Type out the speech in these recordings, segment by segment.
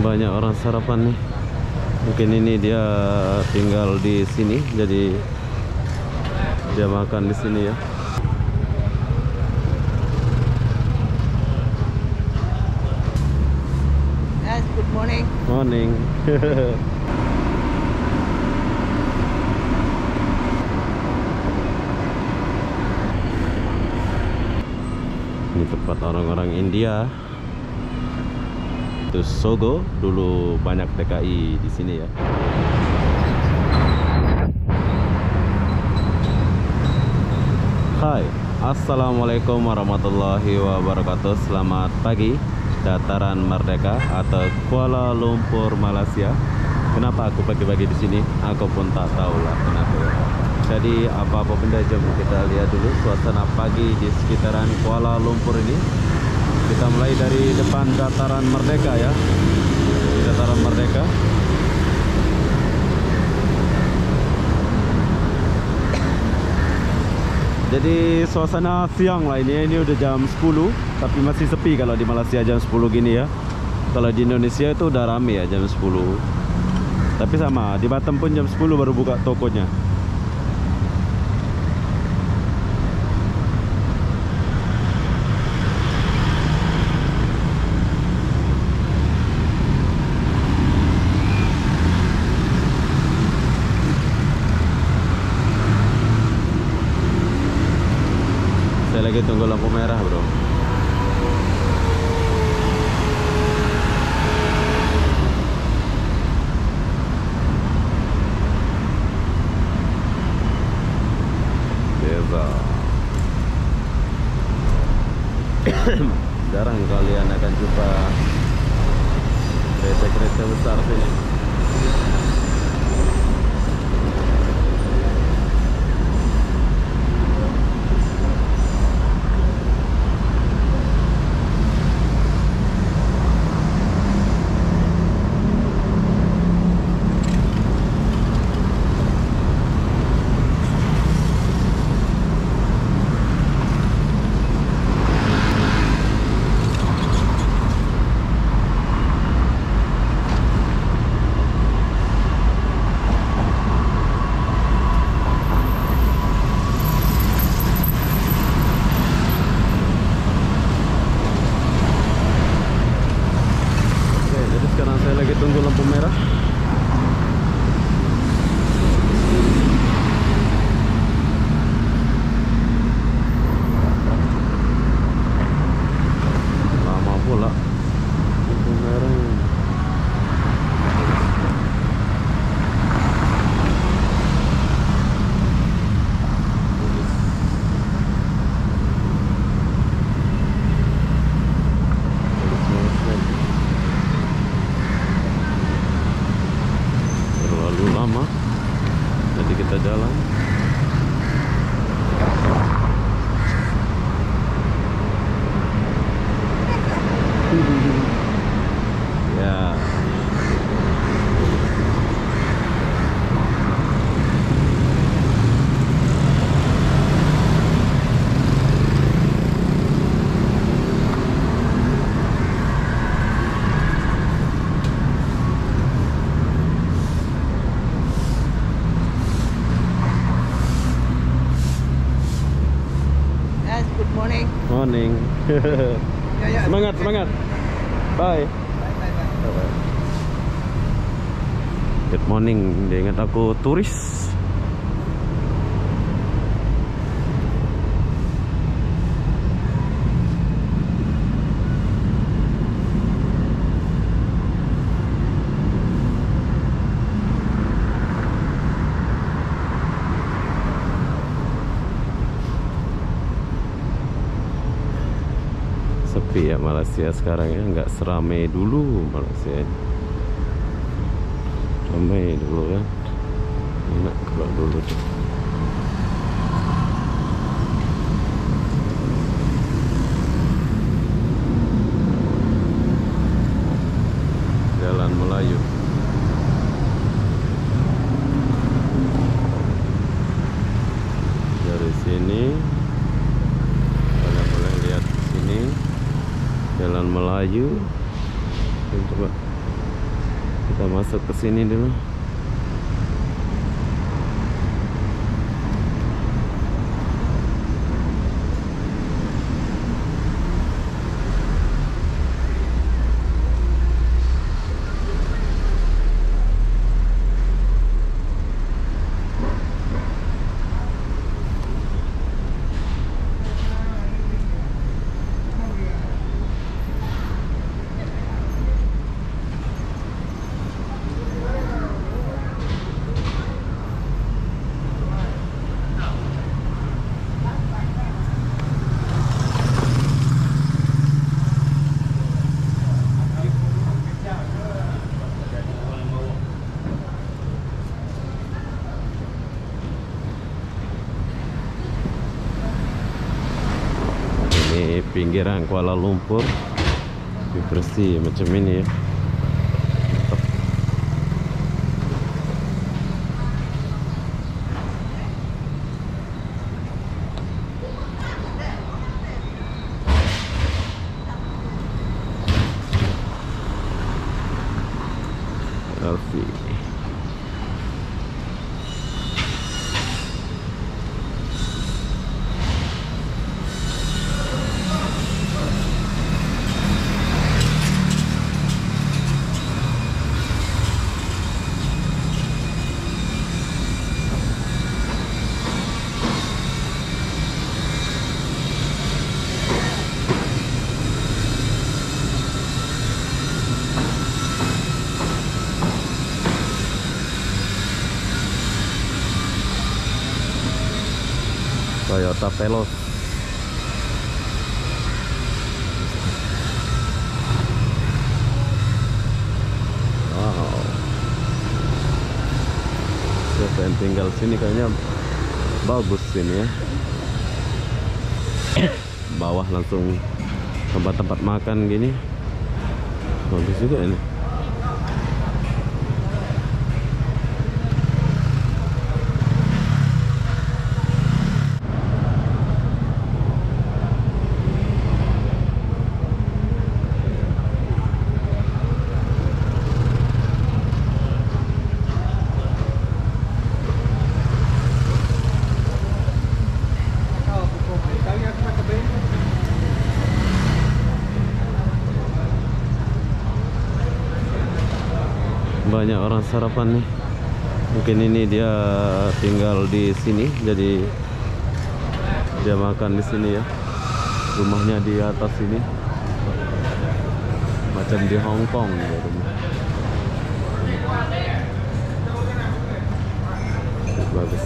banyak orang sarapan nih. Mungkin ini dia tinggal di sini jadi dia makan di sini ya. Yes, good morning. morning. Ini tempat orang-orang India itu Sogo dulu banyak TKI di sini ya Hai Assalamualaikum warahmatullahi wabarakatuh Selamat pagi Dataran Merdeka atau Kuala Lumpur Malaysia Kenapa aku pagi-pagi di sini? Aku pun tak tahu lah kenapa ya. Jadi apa-apa benda jom kita lihat dulu suasana pagi di sekitaran Kuala Lumpur ini Kita mulai dari depan Dataran Merdeka ya. Dataran Merdeka. Jadi suasana siang lah ini. Ini udah jam 10 Tapi masih sepi kalau di Malaysia jam 10 gini ya. Kalau di Indonesia itu udah rame ya jam 10 Tapi sama Di Batam pun jam 10 baru buka tokonya Saya lagi tunggu lampu merah bro Beza Jarang kalian akan jumpa. Kereta-kereta besar sini aku turis. Sepi ya Malaysia sekarang ya, nggak seramai dulu Malaysia. ramai dulu kan enak kalau dulu. Jalan Melayu. Dari sini kalian boleh lihat sini. Jalan Melayu. Coba kita masuk ke sini dulu ini pinggiran Kuala Lumpur Lebih bersih macam ini ya Mantap. Elvi sini kayaknya bagus sini ya. Bawah langsung tempat-tempat makan gini. Bagus juga ini banyak sarapan nih. Mungkin ini dia tinggal di sini jadi dia makan di sini ya. Rumahnya di atas sini macam di Hong Kong ya rumah. Bagus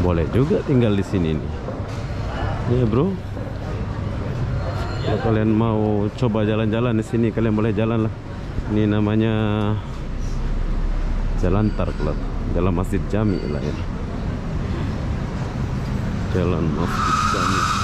boleh juga tinggal di sini nih. Iya bro. Kalau kalian mau coba jalan-jalan di sini, kalian boleh jalan lah. Ini namanya Jalan Tarklat, dalam Masjid Jami lah ya. Jalan Masjid Jami.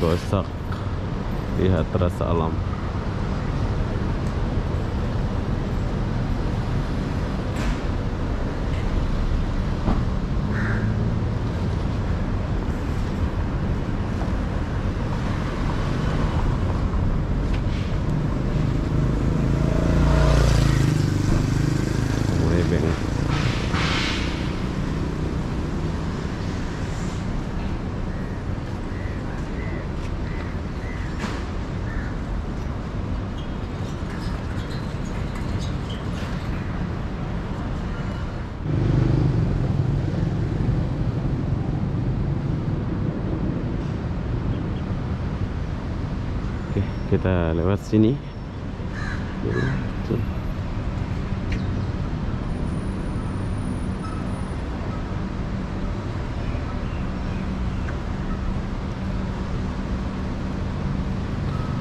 tuossa ihan tässä alam. Kita lewat sini.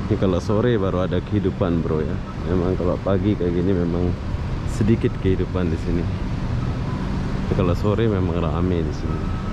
Ini kalau sore baru ada kehidupan bro ya. Memang kalau pagi kayak gini memang sedikit kehidupan di sini. Kalau sore memang rame di sini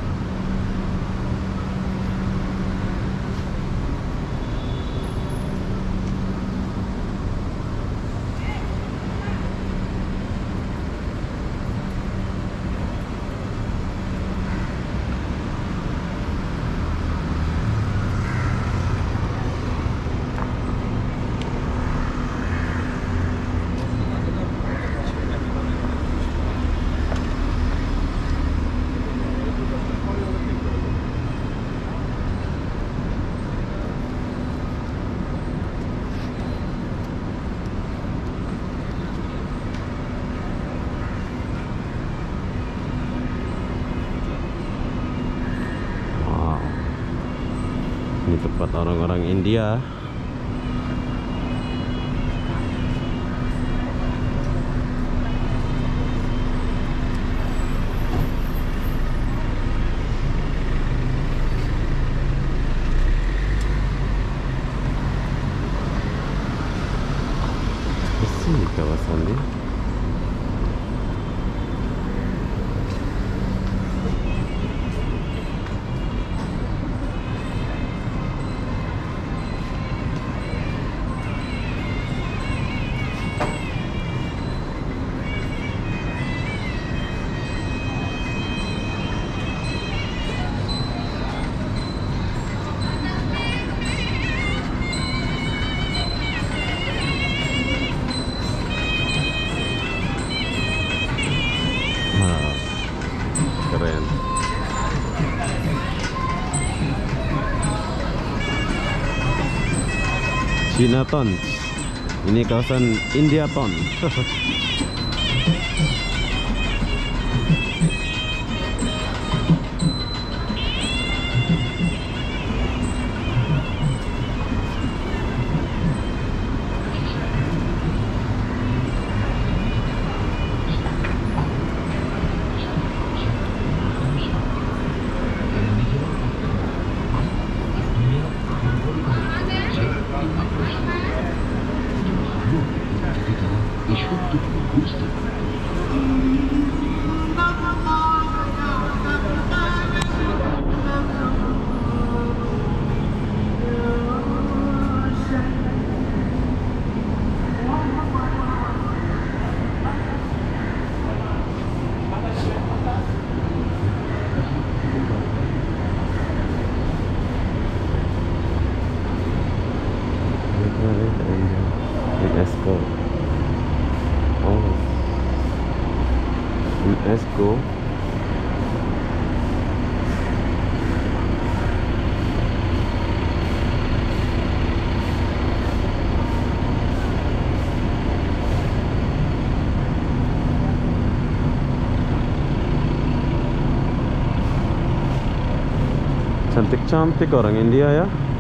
Ini tempat orang-orang India. Keren. Chinatown. Ini kawasan India Town. Cantik-cantik orang India ya.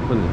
Ke apa nih?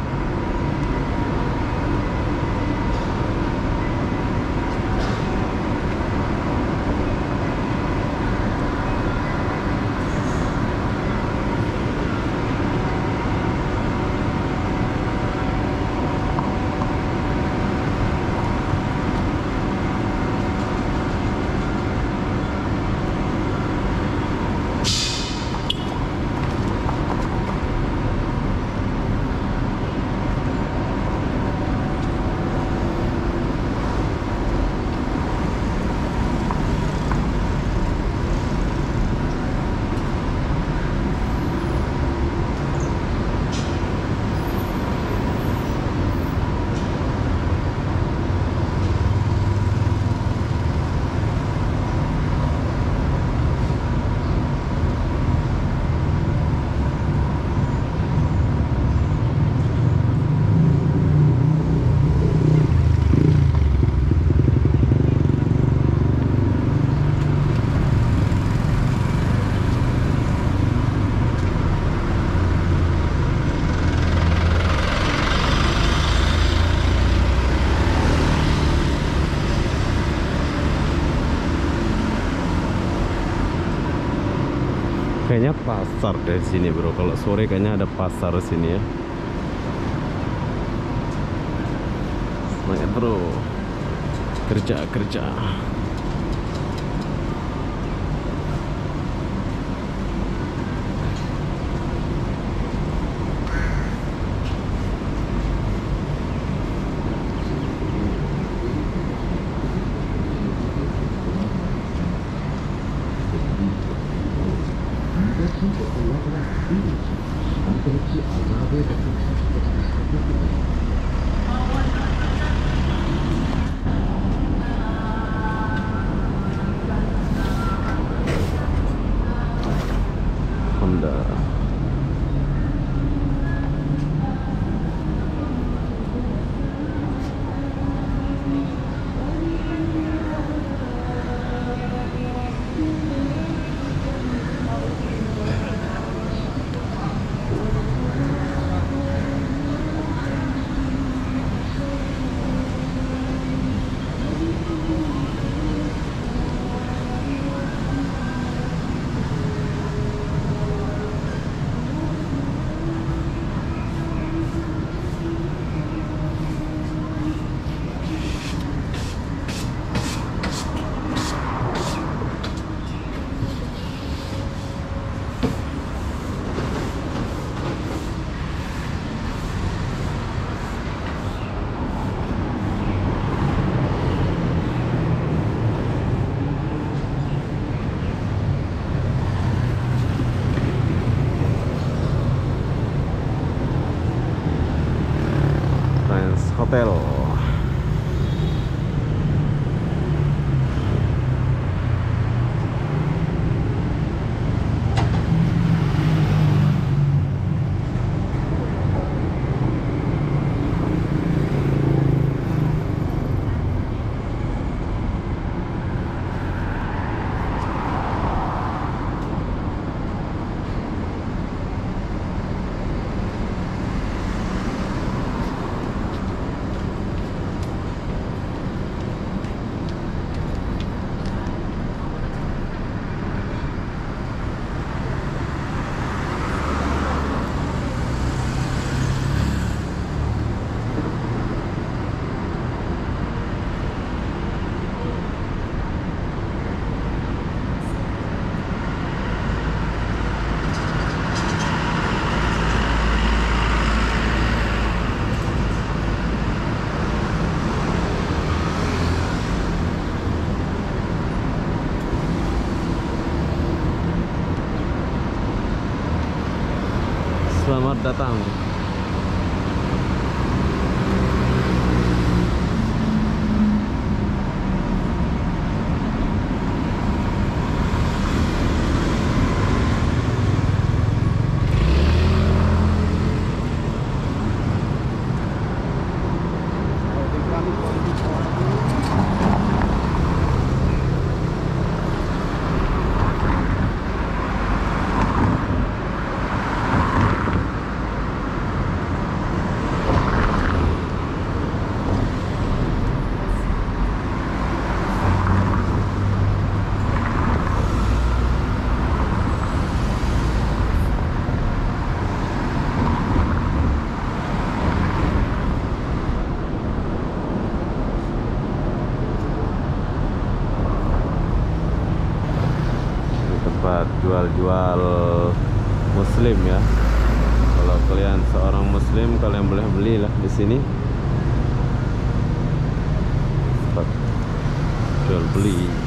Kayaknya pasar dari sini bro. Kalau sore kayaknya ada pasar sini ya. Semangat bro. Kerja kerja. Thank you. Selamat datang. tempat jual beli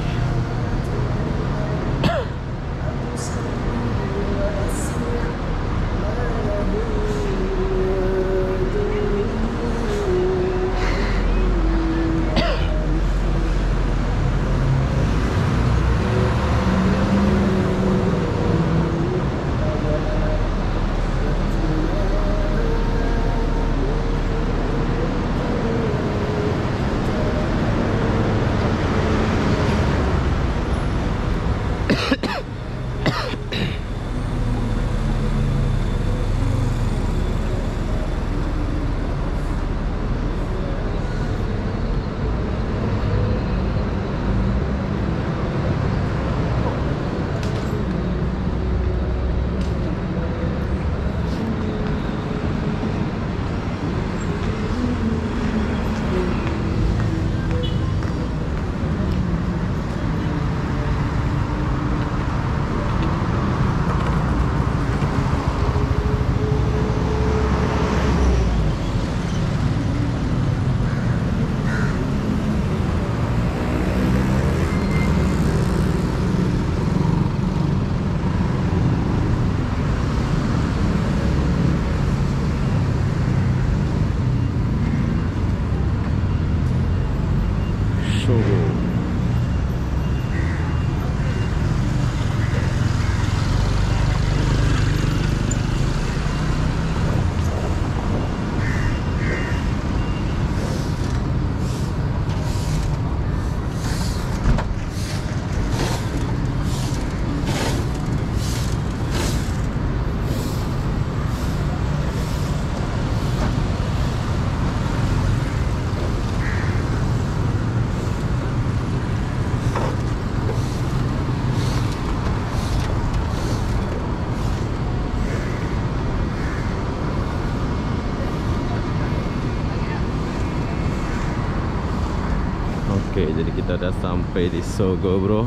kita udah sampai di Sogo, Bro.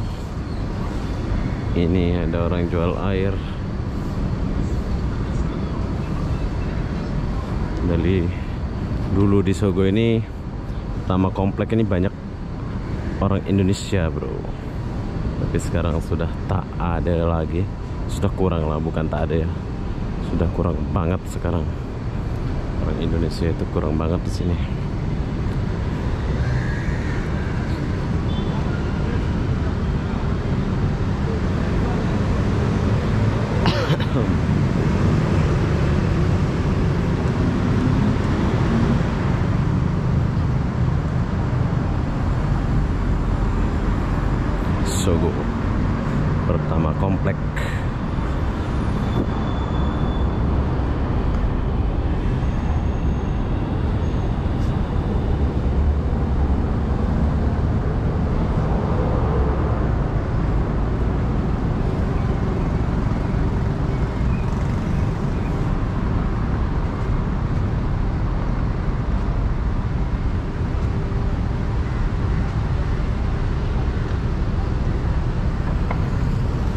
Ini ada orang jual air. Dari dulu di Sogo ini pertama komplek ini banyak orang Indonesia, Bro. Tapi sekarang sudah tak ada lagi. Sudah kurang lah, bukan tak ada ya. Sudah kurang banget sekarang. Orang Indonesia itu kurang banget di sini. Sogo pertama komplek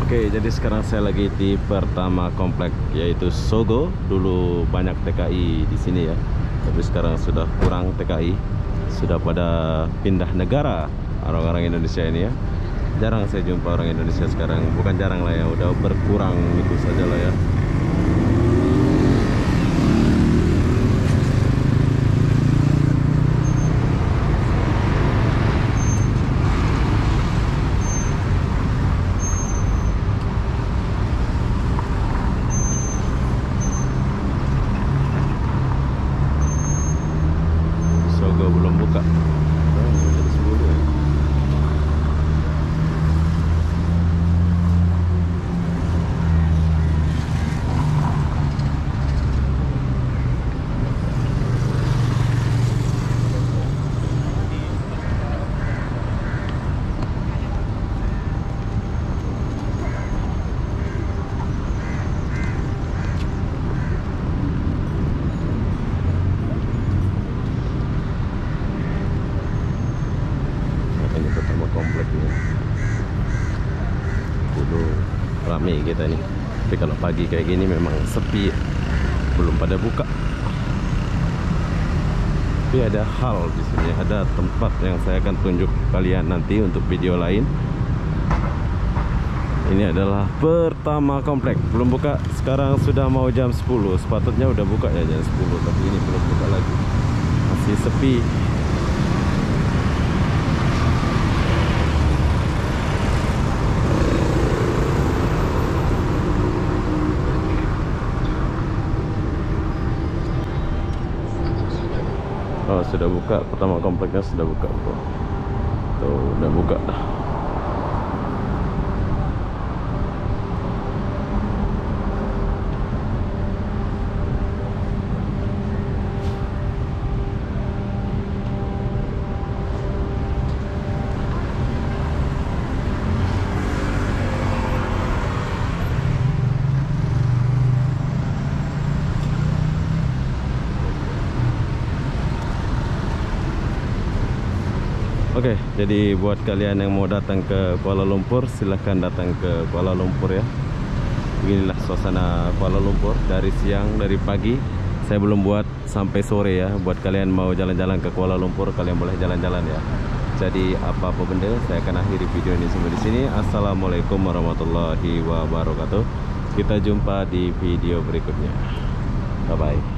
Oke, jadi sekarang saya lagi di pertama komplek yaitu Sogo. Dulu banyak TKI di sini ya. Tapi sekarang sudah kurang TKI. Sudah pada pindah negara orang-orang Indonesia ini ya. Jarang saya jumpa orang Indonesia sekarang. Bukan jarang lah ya, udah berkurang itu saja lah ya. Sogo belum buka. Oh, jam 10 ya. Makanya pertama komplek ini. Dulu rame kita nih. Tapi kalau pagi kayak gini memang sepi. Belum pada buka. Tapi ada hal di sini. Ada tempat yang saya akan tunjuk kalian nanti untuk video lain. Ini adalah pertama komplek. Belum buka sekarang sudah mau jam 10 sepatutnya udah buka ya jam 10 tapi ini belum buka lagi. Masih sepi sudah buka pertama kompleknya sudah buka bro. Tuh udah buka Oke, jadi buat kalian yang mau datang ke Kuala Lumpur, silahkan datang ke Kuala Lumpur ya. Beginilah suasana Kuala Lumpur dari siang, dari pagi. Saya belum buat sampai sore ya. Buat kalian mau jalan-jalan ke Kuala Lumpur, kalian boleh jalan-jalan ya. Jadi apa-apa benda, saya akan akhiri video ini sampai di sini. Assalamualaikum warahmatullahi wabarakatuh. Kita jumpa di video berikutnya. Bye bye.